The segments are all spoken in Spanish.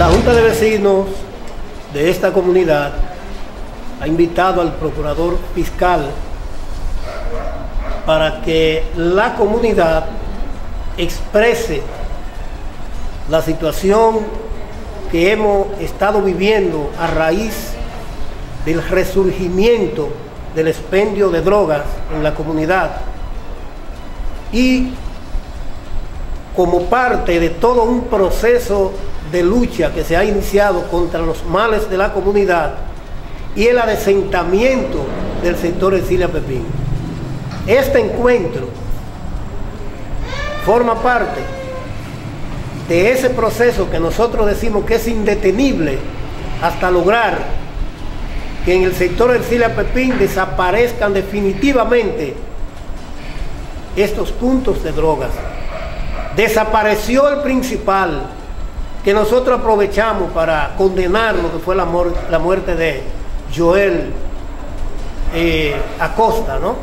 La Junta de Vecinos de esta comunidad ha invitado al procurador fiscal para que la comunidad exprese la situación que hemos estado viviendo a raíz del resurgimiento del expendio de drogas en la comunidad y como parte de todo un proceso de lucha que se ha iniciado contra los males de la comunidad y el adesentamiento del sector Encilia Pepín. Este encuentro forma parte de ese proceso que nosotros decimos que es indetenible hasta lograr que en el sector Ercilia Pepín desaparezcan definitivamente estos puntos de drogas. Desapareció el principal que nosotros aprovechamos para condenar lo que fue la, muerte de Joel eh, Acosta, ¿no?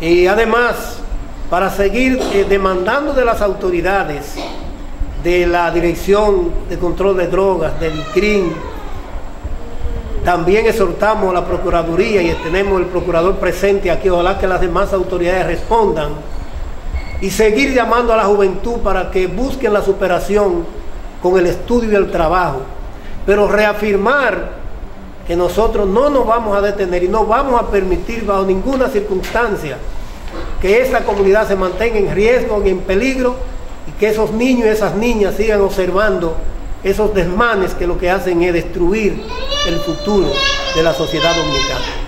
Y además, para seguir eh, demandando de las autoridades, de la Dirección de Control de Drogas, del CRIM, también exhortamos a la Procuraduría y tenemos el Procurador presente aquí, ojalá que las demás autoridades respondan, y seguir llamando a la juventud para que busquen la superación con el estudio y el trabajo, pero reafirmar que nosotros no nos vamos a detener y no vamos a permitir bajo ninguna circunstancia que esta comunidad se mantenga en riesgo y en peligro y que esos niños y esas niñas sigan observando esos desmanes que lo que hacen es destruir el futuro de la sociedad dominicana.